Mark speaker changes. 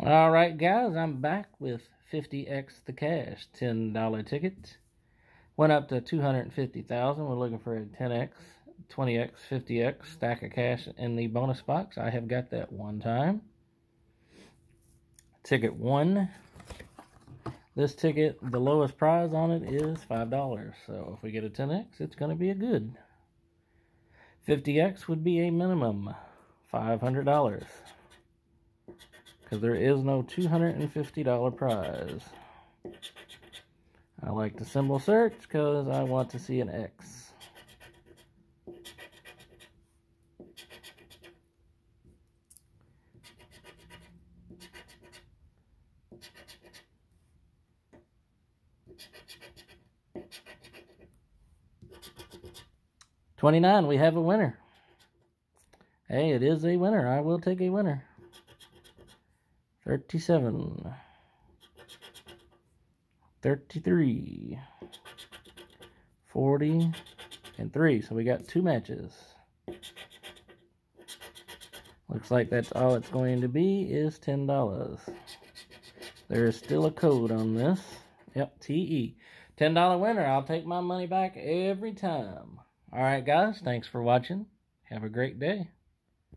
Speaker 1: All right, guys, I'm back with 50x the cash, $10 ticket. Went up to 250,000. We're looking for a 10x, 20x, 50x stack of cash in the bonus box. I have got that one time. Ticket one. This ticket, the lowest prize on it is $5. So if we get a 10x, it's going to be a good. 50x would be a minimum $500 because there is no $250 prize. I like the symbol search because I want to see an X. Twenty-nine, we have a winner. Hey, it is a winner. I will take a winner. 37, 33, 40, and 3. So we got two matches. Looks like that's all it's going to be is $10. There is still a code on this. Yep, TE. $10 winner. I'll take my money back every time. All right, guys. Thanks for watching. Have a great day.